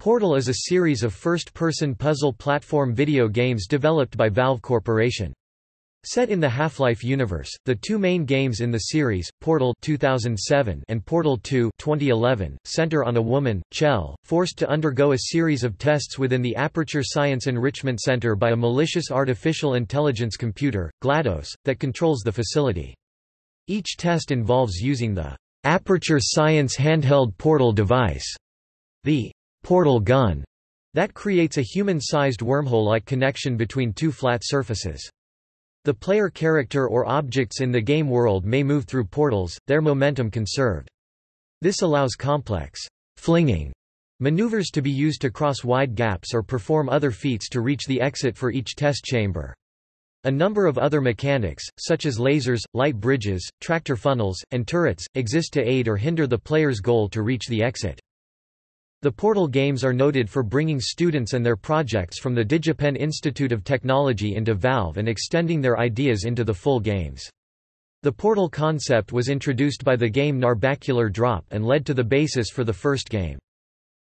Portal is a series of first-person puzzle platform video games developed by Valve Corporation. Set in the Half-Life universe, the two main games in the series, Portal 2007 and Portal 2 2011, center on a woman, Chell, forced to undergo a series of tests within the Aperture Science Enrichment Center by a malicious artificial intelligence computer, GLaDOS, that controls the facility. Each test involves using the Aperture Science handheld portal device, the portal gun, that creates a human-sized wormhole-like connection between two flat surfaces. The player character or objects in the game world may move through portals, their momentum conserved. This allows complex flinging maneuvers to be used to cross wide gaps or perform other feats to reach the exit for each test chamber. A number of other mechanics, such as lasers, light bridges, tractor funnels, and turrets, exist to aid or hinder the player's goal to reach the exit. The Portal games are noted for bringing students and their projects from the DigiPen Institute of Technology into Valve and extending their ideas into the full games. The Portal concept was introduced by the game Narbacular Drop and led to the basis for the first game.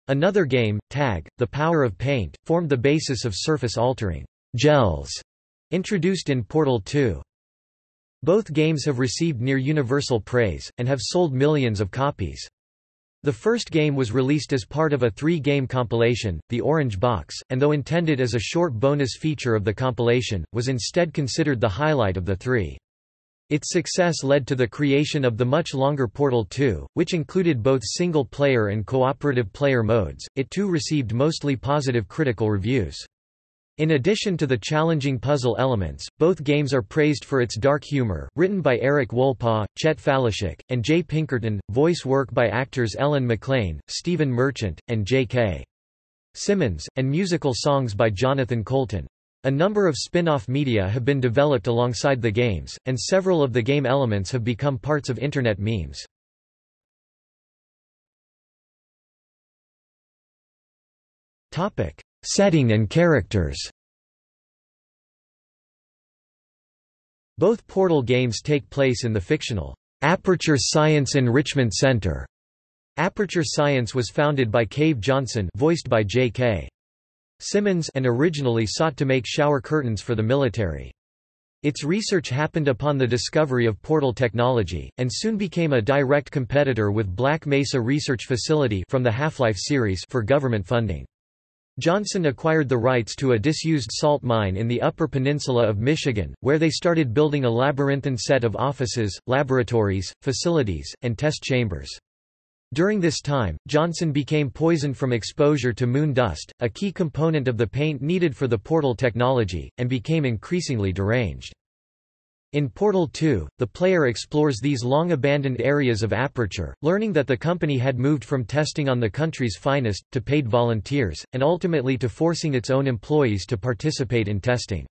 Another game, Tag, The Power of Paint, formed the basis of surface-altering gels introduced in Portal 2. Both games have received near-universal praise, and have sold millions of copies. The first game was released as part of a three-game compilation, The Orange Box, and though intended as a short bonus feature of the compilation, was instead considered the highlight of the three. Its success led to the creation of the much longer Portal 2, which included both single-player and cooperative player modes. It too received mostly positive critical reviews. In addition to the challenging puzzle elements, both games are praised for its dark humor, written by Eric Wolpaw, Chet Faliszek, and Jay Pinkerton, voice work by actors Ellen McLain, Stephen Merchant, and J.K. Simmons, and musical songs by Jonathan Coulton. A number of spin-off media have been developed alongside the games, and several of the game elements have become parts of Internet memes. Setting and characters Both Portal games take place in the fictional Aperture Science Enrichment Center. Aperture Science was founded by Cave Johnson voiced by J.K. Simmons and originally sought to make shower curtains for the military. Its research happened upon the discovery of portal technology, and soon became a direct competitor with Black Mesa Research Facility from the Half-Life series for government funding. Johnson acquired the rights to a disused salt mine in the Upper Peninsula of Michigan, where they started building a labyrinthine set of offices, laboratories, facilities, and test chambers. During this time, Johnson became poisoned from exposure to moon dust, a key component of the paint needed for the portal technology, and became increasingly deranged. In Portal 2, the player explores these long-abandoned areas of Aperture, learning that the company had moved from testing on the country's finest, to paid volunteers, and ultimately to forcing its own employees to participate in testing.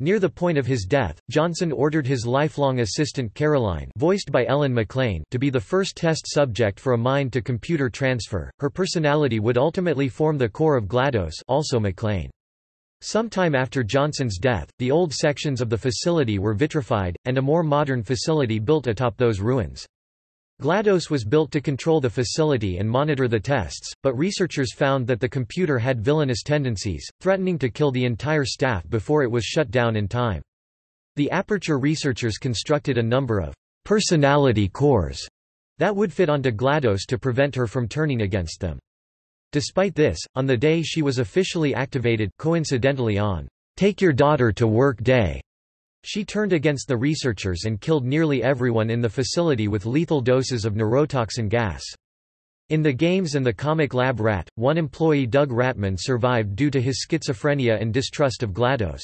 Near the point of his death, Johnson ordered his lifelong assistant Caroline voiced by Ellen McLain to be the first test subject for a mind-to-computer transfer. Her personality would ultimately form the core of GLaDOS also McLain. Sometime after Johnson's death, the old sections of the facility were vitrified, and a more modern facility built atop those ruins. GLaDOS was built to control the facility and monitor the tests, but researchers found that the computer had villainous tendencies, threatening to kill the entire staff before it was shut down in time. The Aperture researchers constructed a number of personality cores that would fit onto GLaDOS to prevent her from turning against them. Despite this, on the day she was officially activated coincidentally on Take Your Daughter to Work Day, she turned against the researchers and killed nearly everyone in the facility with lethal doses of neurotoxin gas. In the games and the comic Lab Rat, one employee Doug Ratman survived due to his schizophrenia and distrust of GLaDOS.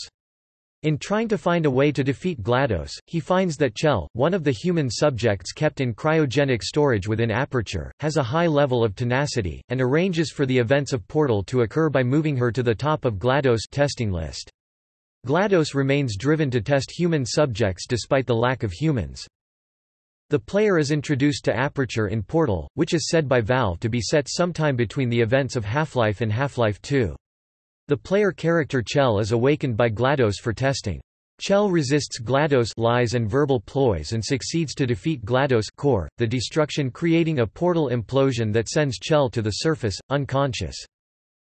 In trying to find a way to defeat GLaDOS, he finds that Chell, one of the human subjects kept in cryogenic storage within Aperture, has a high level of tenacity, and arranges for the events of Portal to occur by moving her to the top of GLaDOS testing list. GLaDOS remains driven to test human subjects despite the lack of humans. The player is introduced to Aperture in Portal, which is said by Valve to be set sometime between the events of Half-Life and Half-Life 2. The player character Chell is awakened by GLaDOS for testing. Chell resists GLaDOS lies and verbal ploys and succeeds to defeat GLaDOS core, the destruction creating a portal implosion that sends Chell to the surface, unconscious.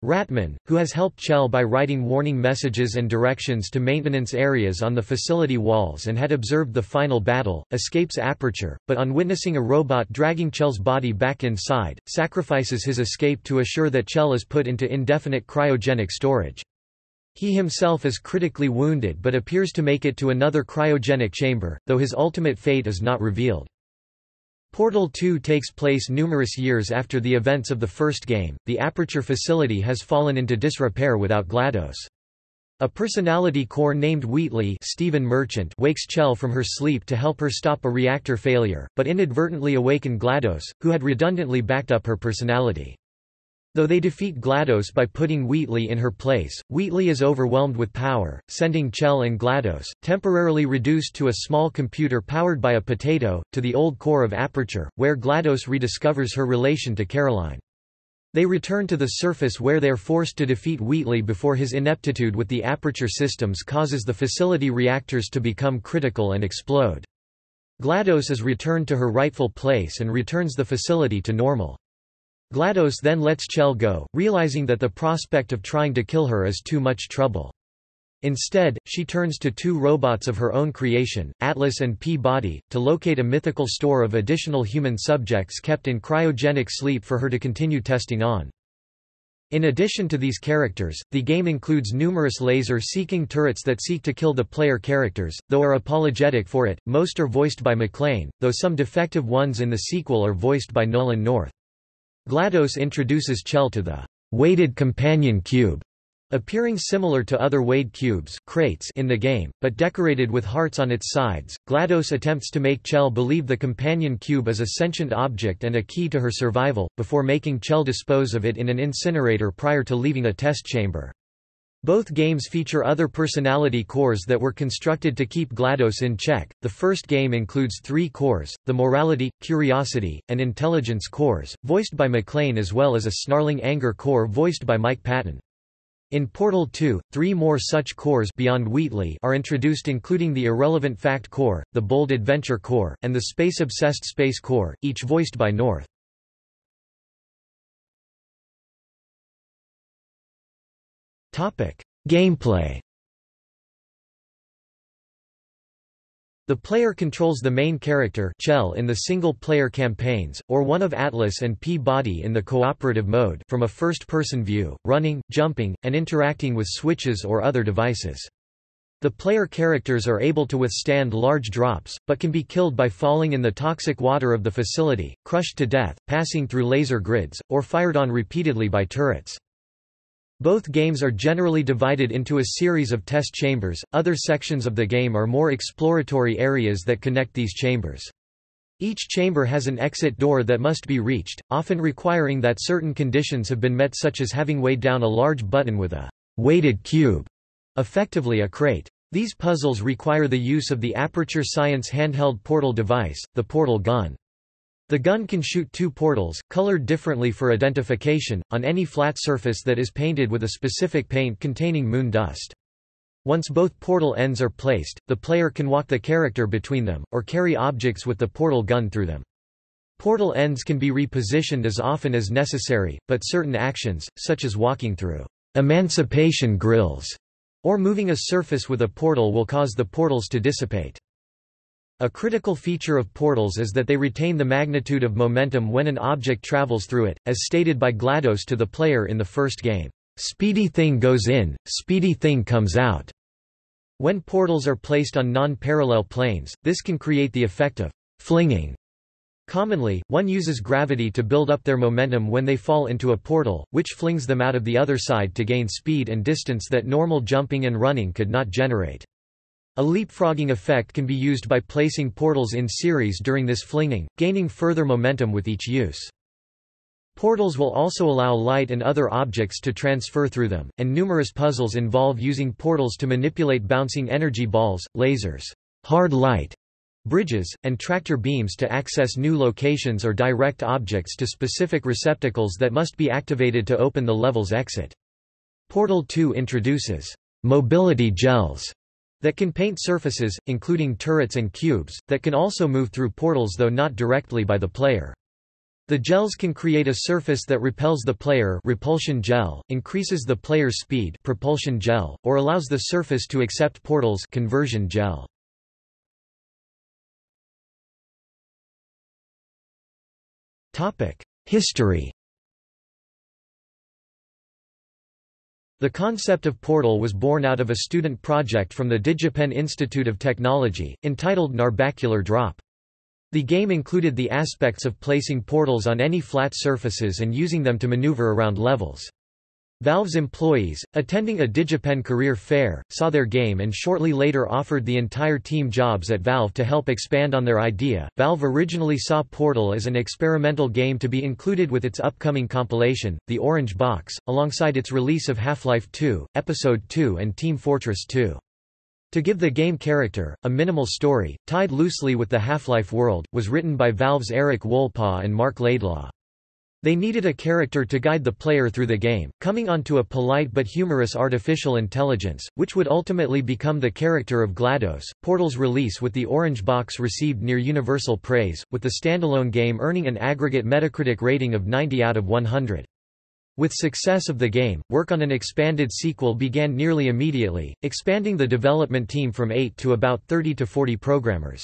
Ratman, who has helped Chell by writing warning messages and directions to maintenance areas on the facility walls and had observed the final battle, escapes Aperture, but on witnessing a robot dragging Chell's body back inside, sacrifices his escape to assure that Chell is put into indefinite cryogenic storage. He himself is critically wounded but appears to make it to another cryogenic chamber, though his ultimate fate is not revealed. Portal 2 takes place numerous years after the events of the first game. The Aperture facility has fallen into disrepair without GLaDOS. A personality core named Wheatley Stephen Merchant wakes Chell from her sleep to help her stop a reactor failure, but inadvertently awaken GLaDOS, who had redundantly backed up her personality. Though they defeat GLaDOS by putting Wheatley in her place, Wheatley is overwhelmed with power, sending Chell and GLaDOS, temporarily reduced to a small computer powered by a potato, to the old core of Aperture, where GLaDOS rediscovers her relation to Caroline. They return to the surface where they are forced to defeat Wheatley before his ineptitude with the Aperture systems causes the facility reactors to become critical and explode. GLaDOS is returned to her rightful place and returns the facility to normal. GLaDOS then lets Chell go, realizing that the prospect of trying to kill her is too much trouble. Instead, she turns to two robots of her own creation, Atlas and P-Body, to locate a mythical store of additional human subjects kept in cryogenic sleep for her to continue testing on. In addition to these characters, the game includes numerous laser-seeking turrets that seek to kill the player characters, though are apologetic for it. Most are voiced by McLain, though some defective ones in the sequel are voiced by Nolan North. GLaDOS introduces Chell to the weighted companion cube, appearing similar to other Wade cubes crates in the game, but decorated with hearts on its sides. GLaDOS attempts to make Chell believe the companion cube is a sentient object and a key to her survival, before making Chell dispose of it in an incinerator prior to leaving a test chamber. Both games feature other personality cores that were constructed to keep GLaDOS in check. The first game includes three cores, the Morality, Curiosity, and Intelligence cores, voiced by McLain as well as a Snarling Anger core voiced by Mike Patton. In Portal 2, three more such cores beyond Wheatley are introduced including the Irrelevant Fact core, the Bold Adventure core, and the Space-Obsessed Space core, each voiced by North. Gameplay. The player controls the main character Chell in the single-player campaigns, or one of Atlas and P-Body in the cooperative mode from a first-person view, running, jumping, and interacting with switches or other devices. The player characters are able to withstand large drops, but can be killed by falling in the toxic water of the facility, crushed to death, passing through laser grids, or fired on repeatedly by turrets. Both games are generally divided into a series of test chambers, other sections of the game are more exploratory areas that connect these chambers. Each chamber has an exit door that must be reached, often requiring that certain conditions have been met such as having weighed down a large button with a weighted cube, effectively a crate. These puzzles require the use of the Aperture Science handheld portal device, the portal gun. The gun can shoot two portals, colored differently for identification, on any flat surface that is painted with a specific paint containing moon dust. Once both portal ends are placed, the player can walk the character between them, or carry objects with the portal gun through them. Portal ends can be repositioned as often as necessary, but certain actions, such as walking through emancipation grills or moving a surface with a portal will cause the portals to dissipate. A critical feature of portals is that they retain the magnitude of momentum when an object travels through it, as stated by GLaDOS to the player in the first game. Speedy thing goes in, speedy thing comes out. When portals are placed on non-parallel planes, this can create the effect of flinging. Commonly, one uses gravity to build up their momentum when they fall into a portal, which flings them out of the other side to gain speed and distance that normal jumping and running could not generate. A leapfrogging effect can be used by placing portals in series during this flinging, gaining further momentum with each use. Portals will also allow light and other objects to transfer through them, and numerous puzzles involve using portals to manipulate bouncing energy balls, lasers, hard light, bridges, and tractor beams to access new locations or direct objects to specific receptacles that must be activated to open the level's exit. Portal 2 introduces mobility gels that can paint surfaces, including turrets and cubes, that can also move through portals though not directly by the player. The gels can create a surface that repels the player repulsion gel, increases the player's speed propulsion gel, or allows the surface to accept portals conversion gel. History The concept of Portal was born out of a student project from the DigiPen Institute of Technology, entitled Narbacular Drop. The game included the aspects of placing portals on any flat surfaces and using them to maneuver around levels. Valve's employees, attending a DigiPen career fair, saw their game and shortly later offered the entire team jobs at Valve to help expand on their idea. Valve originally saw Portal as an experimental game to be included with its upcoming compilation, The Orange Box, alongside its release of Half-Life 2, Episode 2 and Team Fortress 2. To give the game character, a minimal story, tied loosely with the Half-Life world, was written by Valve's Eric Wolpaw and Marc Laidlaw. They needed a character to guide the player through the game, coming onto a polite but humorous artificial intelligence, which would ultimately become the character of GLaDOS. Portal's release with the Orange Box received near universal praise, with the standalone game earning an aggregate Metacritic rating of 90 out of 100. With success of the game, work on an expanded sequel began nearly immediately, expanding the development team from 8 to about 30 to 40 programmers.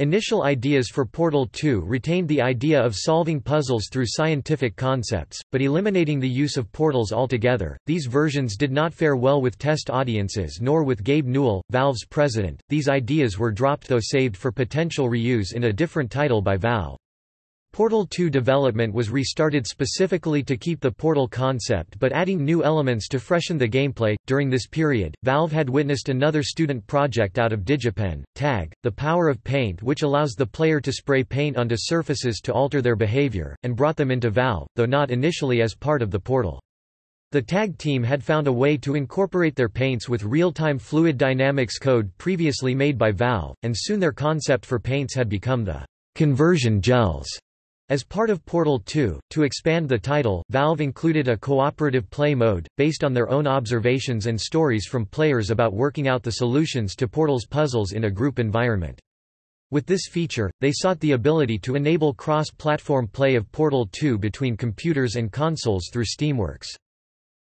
Initial ideas for Portal 2 retained the idea of solving puzzles through scientific concepts, but eliminating the use of portals altogether. These versions did not fare well with test audiences nor with Gabe Newell, Valve's president. These ideas were dropped though saved for potential reuse in a different title by Valve. Portal 2 development was restarted specifically to keep the Portal concept but adding new elements to freshen the gameplay. During this period, Valve had witnessed another student project out of DigiPen, TAG, the power of paint which allows the player to spray paint onto surfaces to alter their behavior, and brought them into Valve, though not initially as part of the Portal. The TAG team had found a way to incorporate their paints with real-time fluid dynamics code previously made by Valve, and soon their concept for paints had become the conversion gels as part of Portal 2, to expand the title, Valve included a cooperative play mode, based on their own observations and stories from players about working out the solutions to Portal's puzzles in a group environment. With this feature, they sought the ability to enable cross-platform play of Portal 2 between computers and consoles through Steamworks.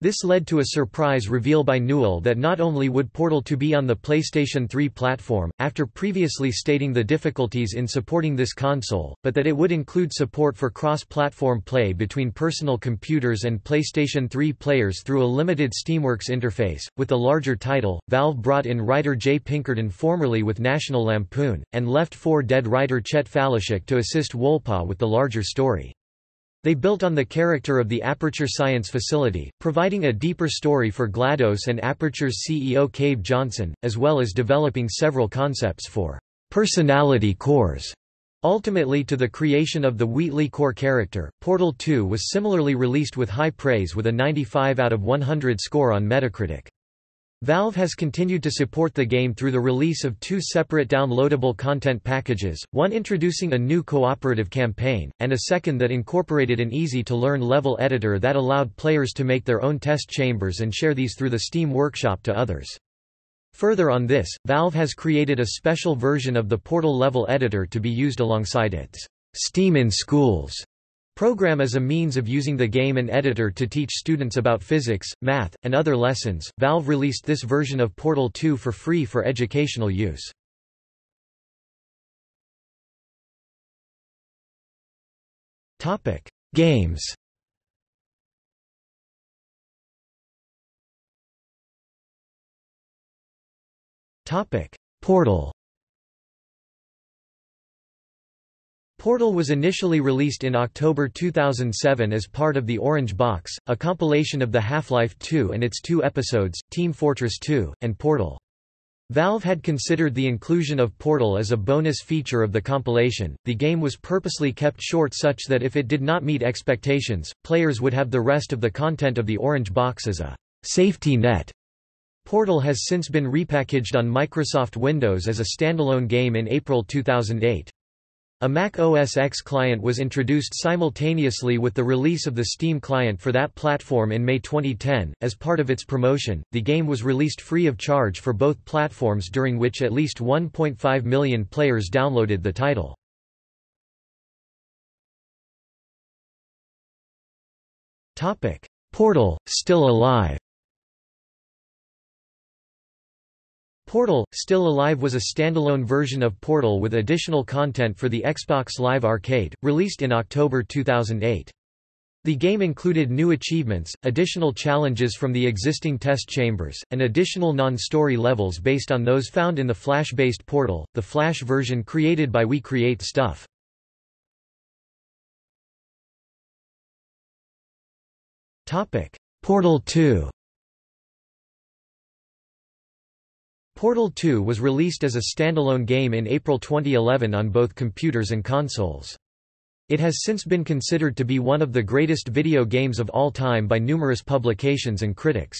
This led to a surprise reveal by Newell that not only would Portal 2 be on the PlayStation 3 platform, after previously stating the difficulties in supporting this console, but that it would include support for cross-platform play between personal computers and PlayStation 3 players through a limited Steamworks interface. With the larger title, Valve brought in writer Jay Pinkerton formerly with National Lampoon, and Left 4 Dead writer Chet Faliszek to assist Wolpaw with the larger story. They built on the character of the Aperture Science Facility, providing a deeper story for GLaDOS and Aperture's CEO Cave Johnson, as well as developing several concepts for personality cores. Ultimately to the creation of the Wheatley core character, Portal 2 was similarly released with high praise with a 95 out of 100 score on Metacritic. Valve has continued to support the game through the release of two separate downloadable content packages, one introducing a new cooperative campaign, and a second that incorporated an easy-to-learn level editor that allowed players to make their own test chambers and share these through the Steam Workshop to others. Further on this, Valve has created a special version of the Portal level editor to be used alongside its Steam in Schools Program as a means of using the game and editor to teach students about physics, math, and other lessons. Valve released this version of Portal 2 for free for educational use. Topic: Games. Topic: Portal. Portal was initially released in October 2007 as part of the Orange Box, a compilation of the Half-Life 2 and its two episodes, Team Fortress 2, and Portal. Valve had considered the inclusion of Portal as a bonus feature of the compilation. The game was purposely kept short such that if it did not meet expectations, players would have the rest of the content of the Orange Box as a safety net. Portal has since been repackaged on Microsoft Windows as a standalone game in April 2008. A Mac OS X client was introduced simultaneously with the release of the Steam client for that platform in May 2010. As part of its promotion, the game was released free of charge for both platforms during which at least 1.5 million players downloaded the title. Topic: Portal, still alive. Portal, Still Alive was a standalone version of Portal with additional content for the Xbox Live Arcade, released in October 2008. The game included new achievements, additional challenges from the existing test chambers, and additional non-story levels based on those found in the Flash-based Portal, the Flash version created by We Create Stuff. Portal 2 Portal 2 was released as a standalone game in April 2011 on both computers and consoles. It has since been considered to be one of the greatest video games of all time by numerous publications and critics.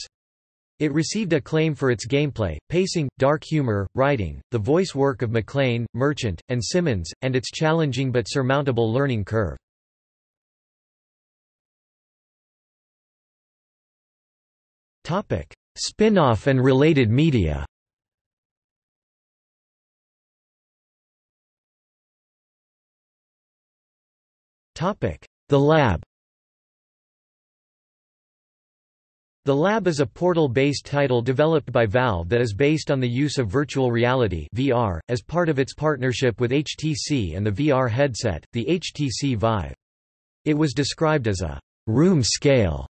It received acclaim for its gameplay, pacing, dark humor, writing, the voice work of McLain, Merchant, and Simmons, and its challenging but surmountable learning curve. Spin-off and related media The Lab The Lab is a Portal-based title developed by Valve that is based on the use of virtual reality VR, as part of its partnership with HTC and the VR headset, the HTC Vive. It was described as a room-scale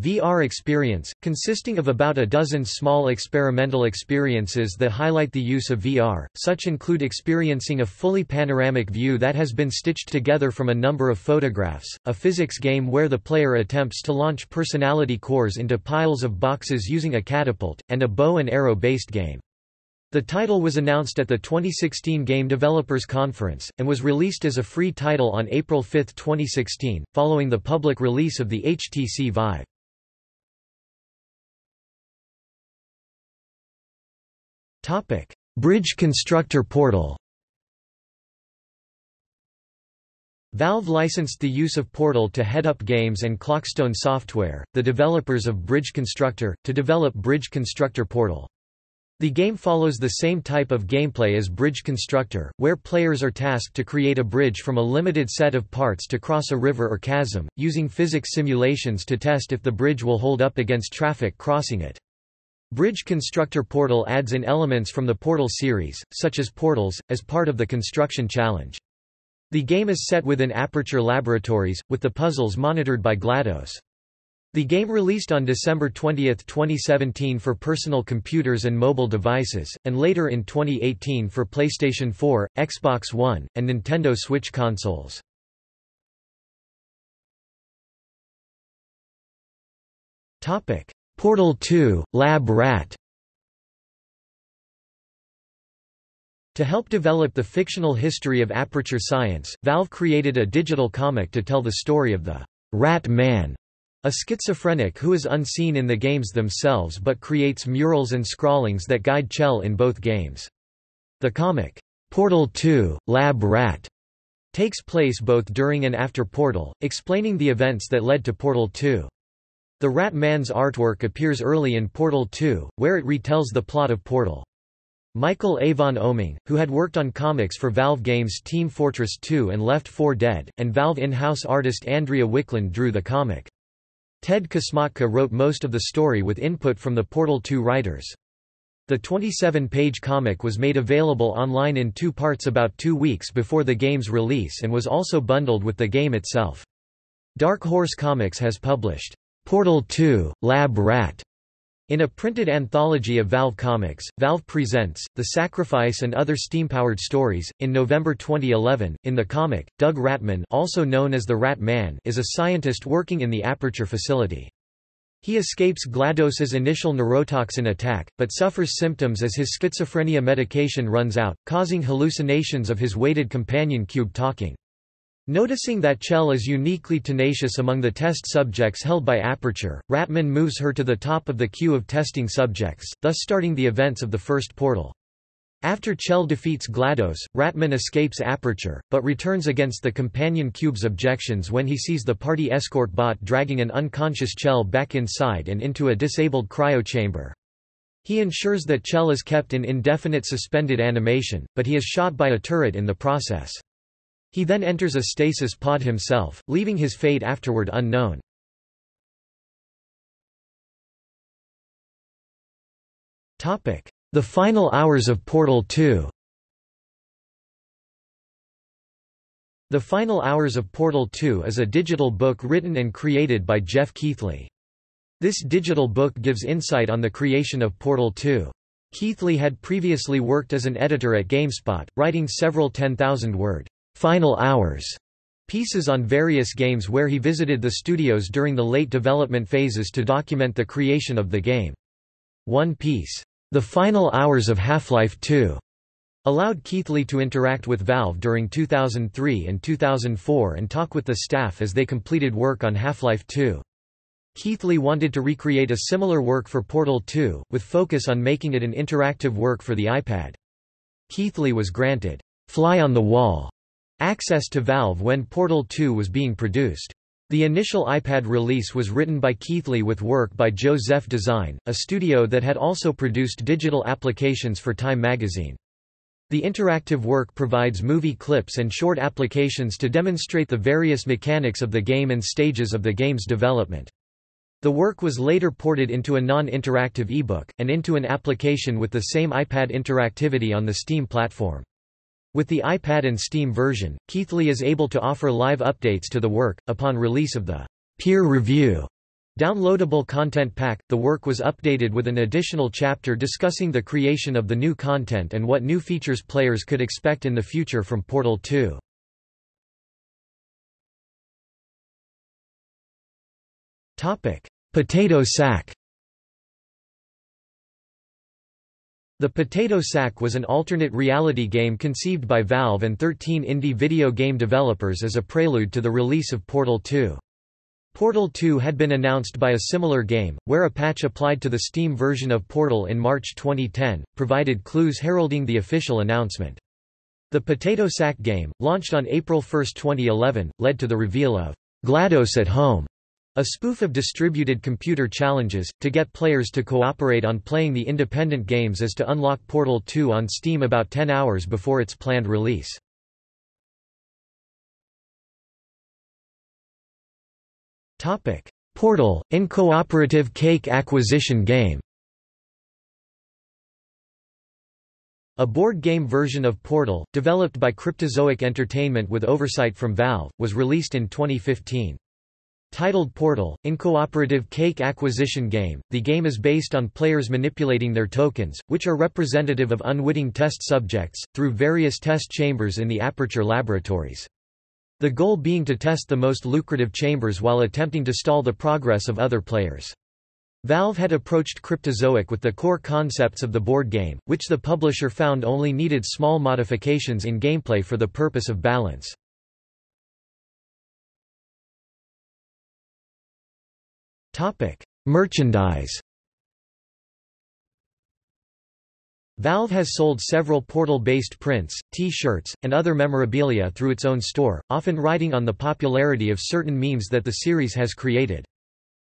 VR experience, consisting of about a dozen small experimental experiences that highlight the use of VR, such include experiencing a fully panoramic view that has been stitched together from a number of photographs, a physics game where the player attempts to launch personality cores into piles of boxes using a catapult, and a bow and arrow based game. The title was announced at the 2016 Game Developers Conference, and was released as a free title on April 5, 2016, following the public release of the HTC Vive. Topic: Bridge Constructor Portal. Valve licensed the use of Portal to Headup Games and Clockstone Software, the developers of Bridge Constructor, to develop Bridge Constructor Portal. The game follows the same type of gameplay as Bridge Constructor, where players are tasked to create a bridge from a limited set of parts to cross a river or chasm, using physics simulations to test if the bridge will hold up against traffic crossing it. Bridge Constructor Portal adds in elements from the Portal series, such as portals, as part of the construction challenge. The game is set within Aperture Laboratories, with the puzzles monitored by GLaDOS. The game released on December 20, 2017 for personal computers and mobile devices, and later in 2018 for PlayStation 4, Xbox One, and Nintendo Switch consoles. Portal 2, Lab Rat To help develop the fictional history of Aperture Science, Valve created a digital comic to tell the story of the Rat Man, a schizophrenic who is unseen in the games themselves but creates murals and scrawlings that guide Chell in both games. The comic, Portal 2, Lab Rat, takes place both during and after Portal, explaining the events that led to Portal 2. The Rat Man's artwork appears early in Portal 2, where it retells the plot of Portal. Michael Avon Oeming, who had worked on comics for Valve games Team Fortress 2 and Left 4 Dead, and Valve in-house artist Andrea Wicklund drew the comic. Ted Kosmatka wrote most of the story with input from the Portal 2 writers. The 27-page comic was made available online in two parts about two weeks before the game's release and was also bundled with the game itself. Dark Horse Comics has published Portal 2, Lab Rat. In a printed anthology of Valve comics, Valve presents The Sacrifice and Other Steam-Powered Stories. In November 2011, in the comic, Doug Ratman, also known as the Rat Man, is a scientist working in the Aperture facility. He escapes GLaDOS's initial neurotoxin attack, but suffers symptoms as his schizophrenia medication runs out, causing hallucinations of his weighted companion cube talking. Noticing that Chell is uniquely tenacious among the test subjects held by Aperture, Ratman moves her to the top of the queue of testing subjects, thus starting the events of the first portal. After Chell defeats GLaDOS, Ratman escapes Aperture, but returns against the companion cube's objections when he sees the party escort bot dragging an unconscious Chell back inside and into a disabled cryo chamber. He ensures that Chell is kept in indefinite suspended animation, but he is shot by a turret in the process. He then enters a stasis pod himself, leaving his fate afterward unknown. The final hours of Portal 2 The Final Hours of Portal 2 is a digital book written and created by Geoff Keighley. This digital book gives insight on the creation of Portal 2. Keighley had previously worked as an editor at GameSpot, writing several 10,000-word Final Hours pieces on various games where he visited the studios during the late development phases to document the creation of the game. One piece, The Final Hours of Half-Life 2, allowed Keighley to interact with Valve during 2003 and 2004 and talk with the staff as they completed work on Half-Life 2. Keighley wanted to recreate a similar work for Portal 2, with focus on making it an interactive work for the iPad. Keighley was granted fly on the wall access to Valve when Portal 2 was being produced. The initial iPad release was written by Keighley with work by Joe Joseph Design, a studio that had also produced digital applications for Time magazine. The interactive work provides movie clips and short applications to demonstrate the various mechanics of the game and stages of the game's development. The work was later ported into a non-interactive ebook, and into an application with the same iPad interactivity on the Steam platform. With the iPad and Steam version, Keighley is able to offer live updates to the work. Upon release of the peer review Downloadable content pack, the work was updated with an additional chapter discussing the creation of the new content and what new features players could expect in the future from Portal 2. Potato Sack The Potato Sack was an alternate reality game conceived by Valve and 13 indie video game developers as a prelude to the release of Portal 2. Portal 2 had been announced by a similar game, where a patch applied to the Steam version of Portal in March 2010, provided clues heralding the official announcement. The Potato Sack game, launched on April 1, 2011, led to the reveal of GLaDOS at Home, a spoof of distributed computer challenges, to get players to cooperate on playing the independent games is to unlock Portal 2 on Steam about 10 hours before its planned release. Portal, in cooperative cake acquisition game A board game version of Portal, developed by Cryptozoic Entertainment with oversight from Valve, was released in 2015. Titled Portal, uncooperative cake acquisition game, the game is based on players manipulating their tokens, which are representative of unwitting test subjects, through various test chambers in the Aperture laboratories. The goal being to test the most lucrative chambers while attempting to stall the progress of other players. Valve had approached Cryptozoic with the core concepts of the board game, which the publisher found only needed small modifications in gameplay for the purpose of balance. Merchandise Valve has sold several Portal-based prints, T-shirts, and other memorabilia through its own store, often riding on the popularity of certain memes that the series has created.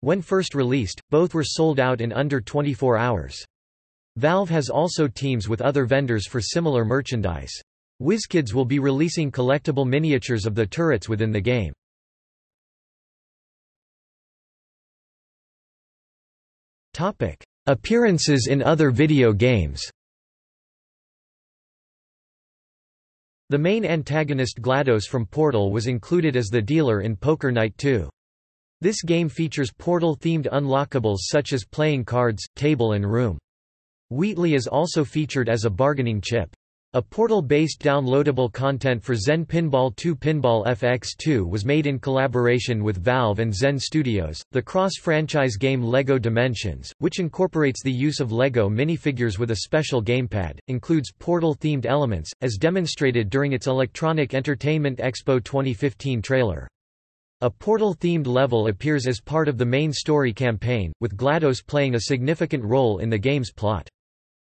When first released, both were sold out in under 24 hours. Valve has also teams with other vendors for similar merchandise. WizKids will be releasing collectible miniatures of the turrets within the game. Appearances in other video games The main antagonist GLaDOS from Portal was included as the dealer in Poker Night 2. This game features Portal-themed unlockables such as playing cards, table and room. Wheatley is also featured as a bargaining chip. A Portal-based downloadable content for Zen Pinball 2 Pinball FX2 was made in collaboration with Valve and Zen Studios. The cross-franchise game LEGO Dimensions, which incorporates the use of LEGO minifigures with a special gamepad, includes Portal-themed elements, as demonstrated during its Electronic Entertainment Expo 2015 trailer. A Portal-themed level appears as part of the main story campaign, with GLaDOS playing a significant role in the game's plot.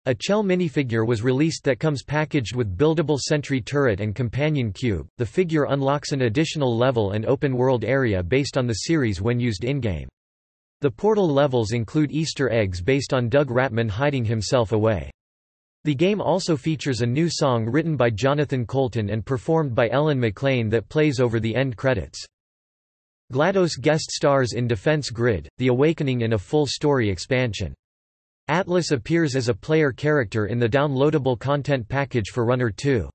A Chell minifigure was released that comes packaged with buildable sentry turret and companion cube. The figure unlocks an additional level and open world area based on the series when used in-game. The portal levels include Easter eggs based on Doug Ratman hiding himself away. The game also features a new song written by Jonathan Coulton and performed by Ellen McLain that plays over the end credits. GLaDOS guest stars in Defense Grid, The Awakening in a full story expansion. Atlas appears as a player character in the downloadable content package for Runner 2.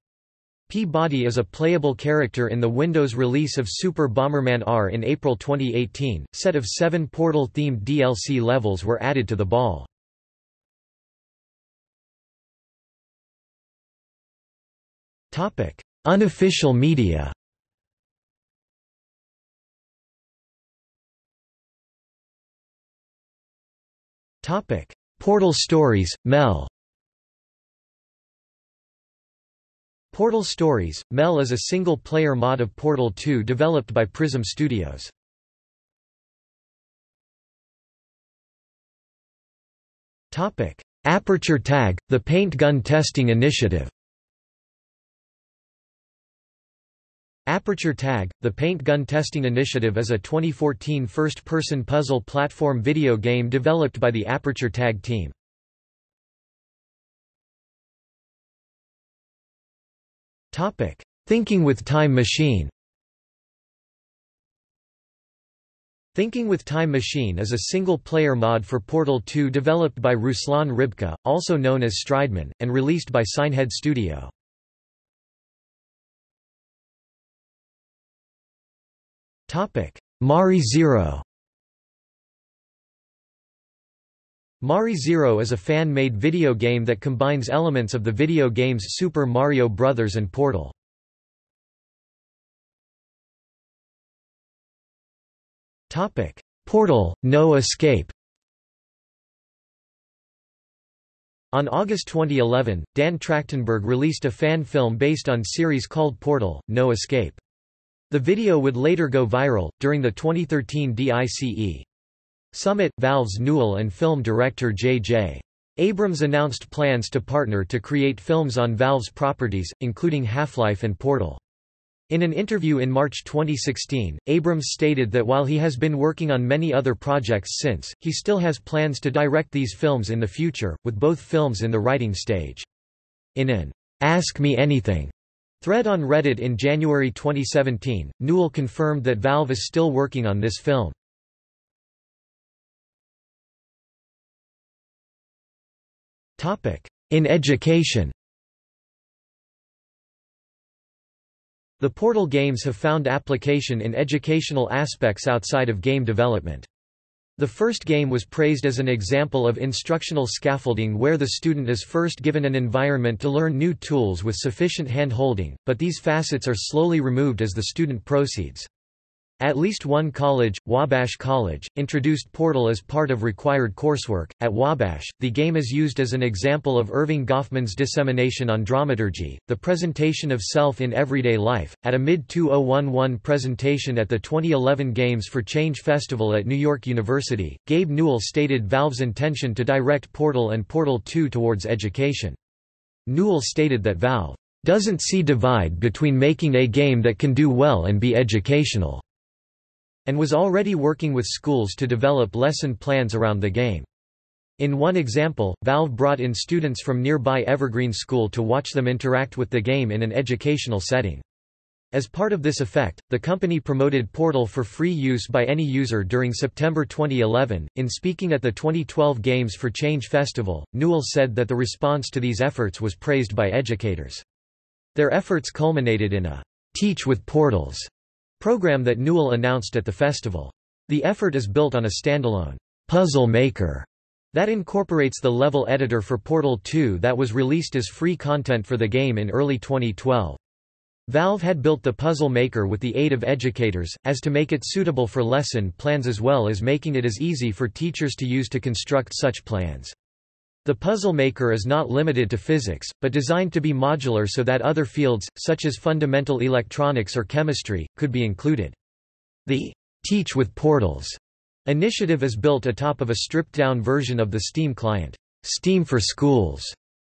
P-Body is a playable character in the Windows release of Super Bomberman R in April 2018. Set of seven Portal-themed DLC levels were added to the ball. Unofficial media Portal Stories, Mel. Portal Stories, Mel is a single-player mod of Portal 2 developed by Prism Studios. Aperture Tag, the paint gun testing initiative Aperture Tag, the Paint Gun Testing Initiative is a 2014 first-person puzzle platform video game developed by the Aperture Tag team. Thinking with Time Machine Thinking with Time Machine is a single-player mod for Portal 2 developed by Ruslan Rybka, also known as Strideman, and released by Signhead Studio. Mari Zero Mari Zero is a fan-made video game that combines elements of the video games Super Mario Bros. and Portal. Topic: Portal, No Escape On August 2011, Dan Trachtenberg released a fan film based on series called Portal, No Escape. The video would later go viral, during the 2013 DICE Summit. Valve's Newell and film director J.J. Abrams announced plans to partner to create films on Valve's properties, including Half-Life and Portal. In an interview in March 2016, Abrams stated that while he has been working on many other projects since, he still has plans to direct these films in the future, with both films in the writing stage. In an Ask Me Anything Thread on Reddit in January 2017, Newell confirmed that Valve is still working on this film. In education The Portal games have found application in educational aspects outside of game development. The first game was praised as an example of instructional scaffolding where the student is first given an environment to learn new tools with sufficient hand-holding, but these facets are slowly removed as the student proceeds. At least one college, Wabash College, introduced Portal as part of required coursework. At Wabash, the game is used as an example of Erving Goffman's dissemination on dramaturgy, the presentation of self in everyday life. At a mid 2011 presentation at the 2011 Games for Change Festival at New York University, Gabe Newell stated Valve's intention to direct Portal and Portal 2 towards education. Newell stated that Valve doesn't see divide between making a game that can do well and be educational and was already working with schools to develop lesson plans around the game. In one example, Valve brought in students from nearby Evergreen School to watch them interact with the game in an educational setting. As part of this effect, the company promoted Portal for free use by any user during September 2011. In speaking at the 2012 Games for Change Festival, Newell said that the response to these efforts was praised by educators. Their efforts culminated in a Teach with Portals program that Newell announced at the festival. The effort is built on a standalone puzzle maker that incorporates the level editor for Portal 2 that was released as free content for the game in early 2012. Valve had built the puzzle maker with the aid of educators, as to make it suitable for lesson plans as well as making it as easy for teachers to use to construct such plans. The puzzle maker is not limited to physics, but designed to be modular so that other fields, such as fundamental electronics or chemistry, could be included. The Teach with Portals initiative is built atop of a stripped-down version of the Steam client, Steam for Schools,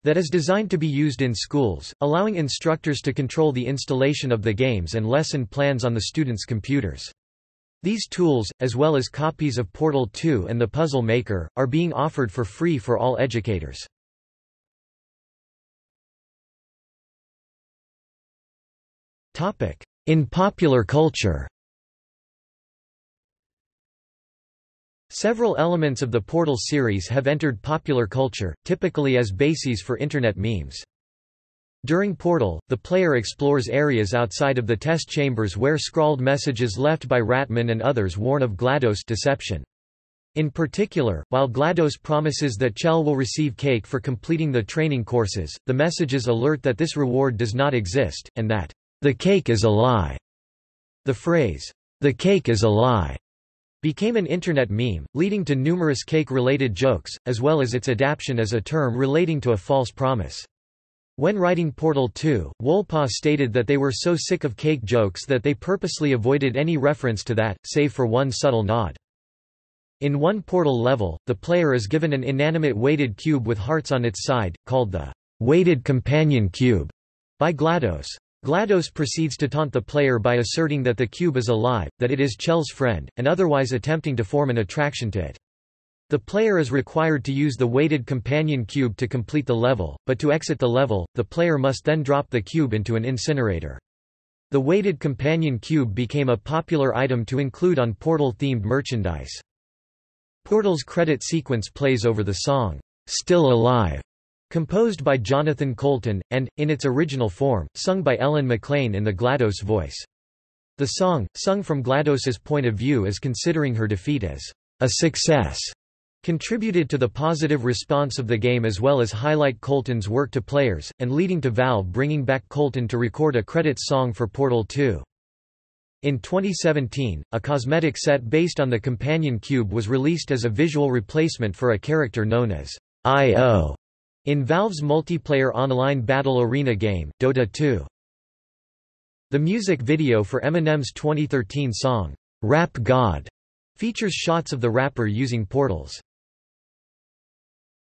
that is designed to be used in schools, allowing instructors to control the installation of the games and lesson plans on the students' computers. These tools, as well as copies of Portal 2 and the Puzzle Maker, are being offered for free for all educators. In popular culture Several elements of the Portal series have entered popular culture, typically as bases for Internet memes. During Portal, the player explores areas outside of the test chambers where scrawled messages left by Ratman and others warn of GLaDOS deception. In particular, while GLaDOS promises that Chell will receive cake for completing the training courses, the messages alert that this reward does not exist, and that, "...the cake is a lie." The phrase, "...the cake is a lie," became an Internet meme, leading to numerous cake-related jokes, as well as its adaptation as a term relating to a false promise. When writing Portal 2, Wolpaw stated that they were so sick of cake jokes that they purposely avoided any reference to that, save for one subtle nod. In one Portal level, the player is given an inanimate weighted cube with hearts on its side, called the weighted companion cube, by GLaDOS. GLaDOS proceeds to taunt the player by asserting that the cube is alive, that it is Chell's friend, and otherwise attempting to form an attraction to it. The player is required to use the weighted companion cube to complete the level, but to exit the level, the player must then drop the cube into an incinerator. The weighted companion cube became a popular item to include on Portal-themed merchandise. Portal's credit sequence plays over the song, Still Alive, composed by Jonathan Coulton, and, in its original form, sung by Ellen McLain in the GLaDOS voice. The song, sung from GLaDOS's point of view is considering her defeat as a success contributed to the positive response of the game as well as highlight Coulton's work to players, and leading to Valve bringing back Colton to record a credits song for Portal 2. In 2017, a cosmetic set based on the companion cube was released as a visual replacement for a character known as I.O. in Valve's multiplayer online battle arena game, Dota 2. The music video for Eminem's 2013 song, Rap God, features shots of the rapper using portals.